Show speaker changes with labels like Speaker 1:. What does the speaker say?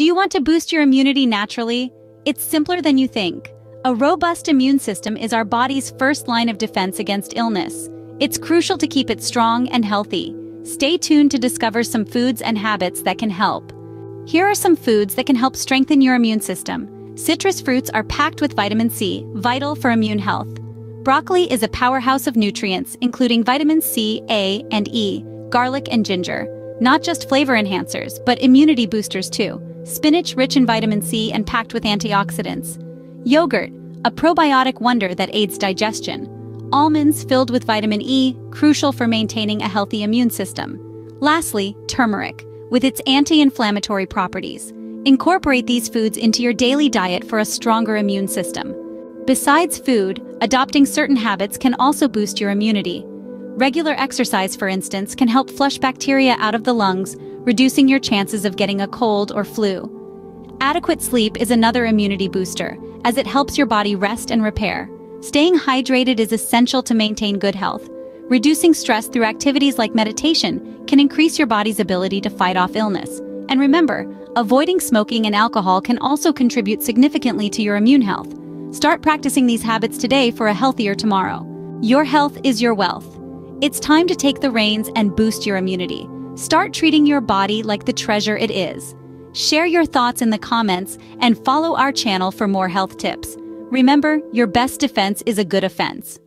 Speaker 1: Do you want to boost your immunity naturally? It's simpler than you think. A robust immune system is our body's first line of defense against illness. It's crucial to keep it strong and healthy. Stay tuned to discover some foods and habits that can help. Here are some foods that can help strengthen your immune system. Citrus fruits are packed with vitamin C, vital for immune health. Broccoli is a powerhouse of nutrients, including vitamins C, A, and E, garlic and ginger. Not just flavor enhancers, but immunity boosters too. Spinach rich in vitamin C and packed with antioxidants. Yogurt, a probiotic wonder that aids digestion. Almonds filled with vitamin E, crucial for maintaining a healthy immune system. Lastly, turmeric, with its anti-inflammatory properties. Incorporate these foods into your daily diet for a stronger immune system. Besides food, adopting certain habits can also boost your immunity. Regular exercise, for instance, can help flush bacteria out of the lungs, reducing your chances of getting a cold or flu. Adequate sleep is another immunity booster, as it helps your body rest and repair. Staying hydrated is essential to maintain good health. Reducing stress through activities like meditation can increase your body's ability to fight off illness. And remember, avoiding smoking and alcohol can also contribute significantly to your immune health. Start practicing these habits today for a healthier tomorrow. Your health is your wealth. It's time to take the reins and boost your immunity. Start treating your body like the treasure it is. Share your thoughts in the comments and follow our channel for more health tips. Remember, your best defense is a good offense.